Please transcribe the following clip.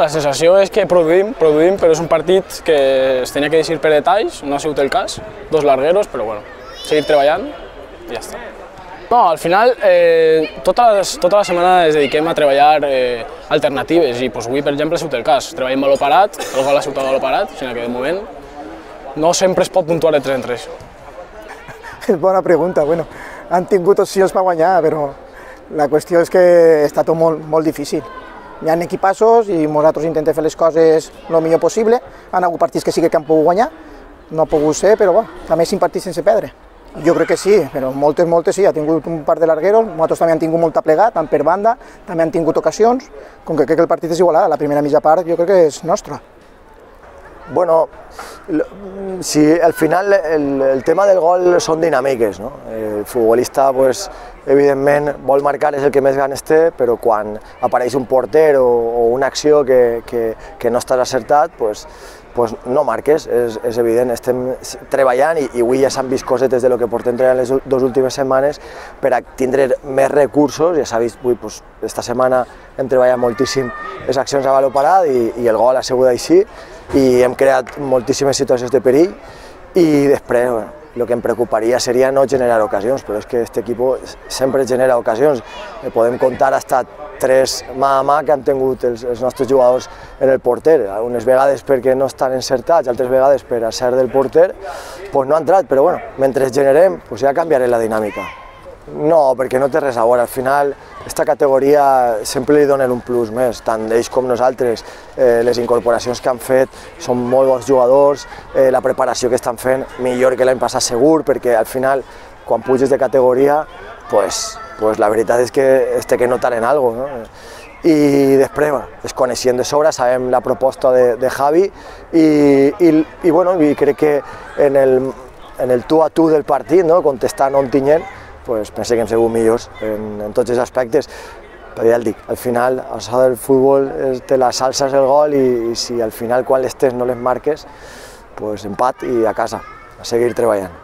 la sensació és que produïm, produïm, però és un partit que es tenia que decidir per detalls, no ha sigut el cas, dos largueros, però bueno, seguir treballant i ja està. No, al final, eh, tota, la, tota la setmana es dediquem a treballar eh, alternatives i doncs, avui, per exemple, ha sigut el cas. Treballem baló parat, el gol ha sigut baló parat, sinó que de moment no sempre es pot puntuar de 3 en 3. Bona pregunta. Bueno, han tingut opcions per guanyar, però la qüestió és que està tot molt, molt difícil. Hi ha equipassos i nosaltres intentem fer les coses el millor possible. Han hagut partits que sí que han pogut guanyar, no ha pogut ser, però bueno, també cinc partits sense perdre. Jo crec que sí, però moltes, moltes sí, ha tingut un par de largueros, nosaltres també han tingut molta plegat, tant per banda, també han tingut ocasions, com que crec que el partit és igualat, la primera mitja part jo crec que és nostra. Bueno, si al final el, el tema del gol són dinàmiques, no? El futbolista, pues, evidentment, vol marcar és el que més ganes té, però quan apareix un porter o, o una acció que, que, que no estàs acertat, pues, pues no marques, és, és evident, estem treballant i, i avui ja s'han vist cosetes de lo que portem treballant les dues últimes setmanes per a tindre més recursos, ja s'ha vist, avui, pues, esta setmana hem treballat moltíssim les accions a baló parat i, i el gol ha sigut així i hem creat moltíssimes situacions de perill i després, bueno, el que em preocuparia seria no generar ocasions, però és que aquest equip sempre genera ocasions. Podem comptar hasta tres mà a mà que han tingut els, els nostres jugadors en el porter, unes vegades perquè no estan encertats, altres vegades per a ser del porter, pues no ha entrat, però bueno, mentre generem pues ja canviaré la dinàmica. No, perquè no té res a veure, al final aquesta categoria sempre li donen un plus més, tant ells com nosaltres. Eh, les incorporacions que han fet són molt bons jugadors, eh, la preparació que estan fent millor que l'any passat segur, perquè al final quan puges de categoria, pues, pues la veritat és que es que notar en algo. No? i després, bueno, es coneixien de sobre, sabem la proposta de, Javi i, i, i, bueno, i crec que en el, en el tu a tu del partit, no? contestant Ontinyent, pues, pense que hem sigut millors en, en tots els aspectes. Però ja el dic, al final, això del futbol és, te la salsa és el gol i, i si al final quan les tens no les marques, pues empat i a casa, a seguir treballant.